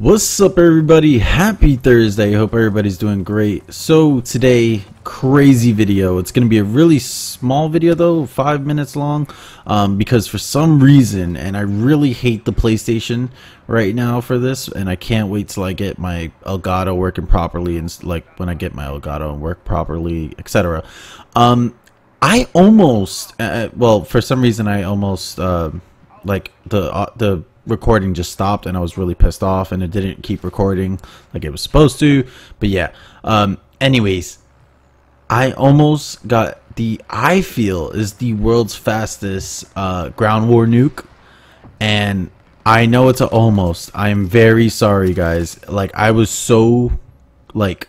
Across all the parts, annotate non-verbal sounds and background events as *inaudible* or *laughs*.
What's up everybody? Happy Thursday. Hope everybody's doing great. So today, crazy video. It's going to be a really small video though, 5 minutes long, um, because for some reason, and I really hate the PlayStation right now for this, and I can't wait till I get my Elgato working properly, and like when I get my Elgato and work properly, etc. Um, I almost, uh, well, for some reason I almost, uh, like the, uh, the recording just stopped and I was really pissed off and it didn't keep recording like it was supposed to. But yeah. Um anyways, I almost got the I feel is the world's fastest uh ground war nuke and I know it's a almost. I am very sorry guys. Like I was so like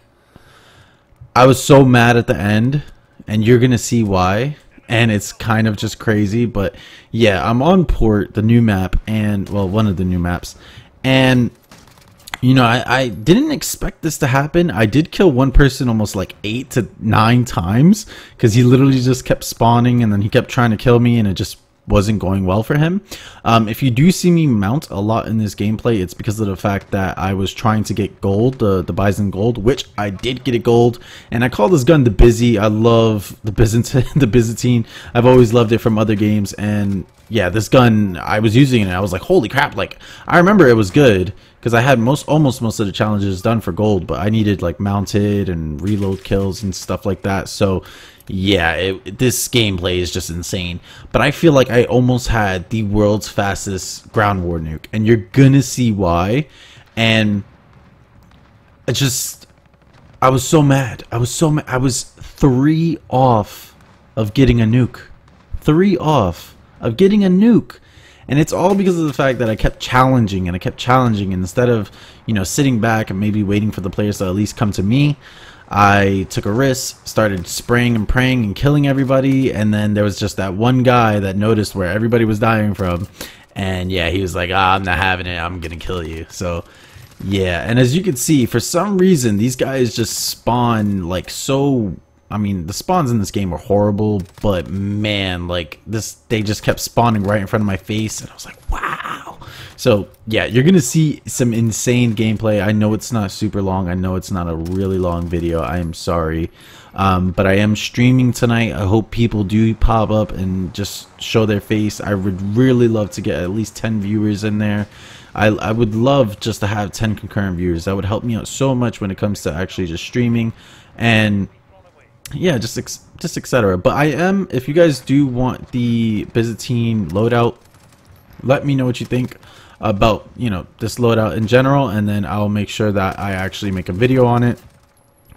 I was so mad at the end and you're going to see why and it's kind of just crazy. But yeah, I'm on port, the new map, and well, one of the new maps, and you know, I, I didn't expect this to happen. I did kill one person almost like eight to nine times because he literally just kept spawning and then he kept trying to kill me and it just wasn't going well for him. Um, if you do see me mount a lot in this gameplay, it's because of the fact that I was trying to get gold, the, the Bizon gold, which I did get a gold, and I call this gun the Busy. I love the Byzantine, *laughs* the Byzantine. I've always loved it from other games, and yeah, this gun, I was using it, I was like, holy crap, like, I remember it was good, because I had most, almost most of the challenges done for gold, but I needed, like, mounted and reload kills and stuff like that, so yeah, it, this gameplay is just insane. But I feel like I almost had the world's fastest ground war nuke, and you're gonna see why. And I just, I was so mad. I was so mad. I was three off of getting a nuke. Three off of getting a nuke. And it's all because of the fact that I kept challenging and I kept challenging and instead of, you know, sitting back and maybe waiting for the players to at least come to me, I took a risk, started spraying and praying and killing everybody, and then there was just that one guy that noticed where everybody was dying from, and yeah, he was like, ah, I'm not having it, I'm gonna kill you. So, yeah, and as you can see, for some reason, these guys just spawn like so. I mean, the spawns in this game are horrible, but man, like this, they just kept spawning right in front of my face, and I was like, wow. So yeah, you're gonna see some insane gameplay. I know it's not super long. I know it's not a really long video. I am sorry, um, but I am streaming tonight. I hope people do pop up and just show their face. I would really love to get at least 10 viewers in there. I, I would love just to have 10 concurrent viewers. That would help me out so much when it comes to actually just streaming and yeah, just just etc. But I am if you guys do want the Byzantine loadout, let me know what you think about you know this loadout in general and then I'll make sure that I actually make a video on it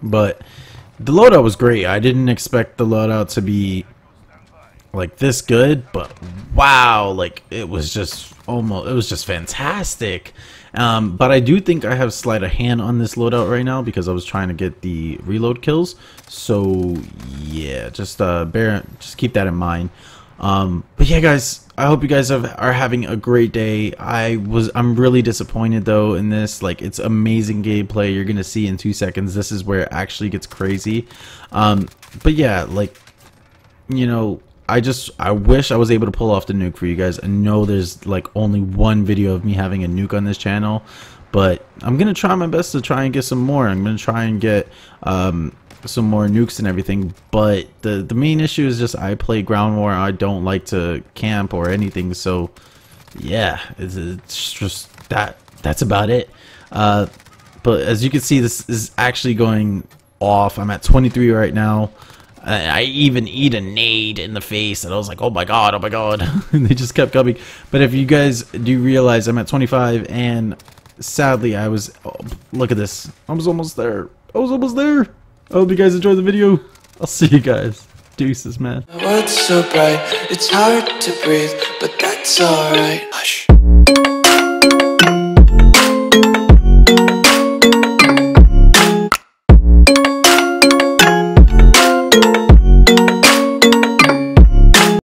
but the loadout was great I didn't expect the loadout to be like this good but wow like it was just almost it was just fantastic um, but I do think I have sleight of hand on this loadout right now because I was trying to get the reload kills so yeah just uh bear just keep that in mind um, but yeah, guys, I hope you guys have, are having a great day. I was, I'm really disappointed though in this. Like, it's amazing gameplay. You're gonna see in two seconds. This is where it actually gets crazy. Um, but yeah, like, you know, I just, I wish I was able to pull off the nuke for you guys. I know there's like only one video of me having a nuke on this channel, but I'm gonna try my best to try and get some more. I'm gonna try and get, um, some more nukes and everything but the the main issue is just I play ground war I don't like to camp or anything so yeah it's, it's just that that's about it uh, but as you can see this is actually going off I'm at 23 right now I even eat a nade in the face and I was like oh my god oh my god *laughs* and they just kept coming but if you guys do realize I'm at 25 and sadly I was oh, look at this I was almost there I was almost there I hope you guys enjoyed the video. I'll see you guys. Deuces, man. so bright, it's hard to breathe, but that's alright. Hush.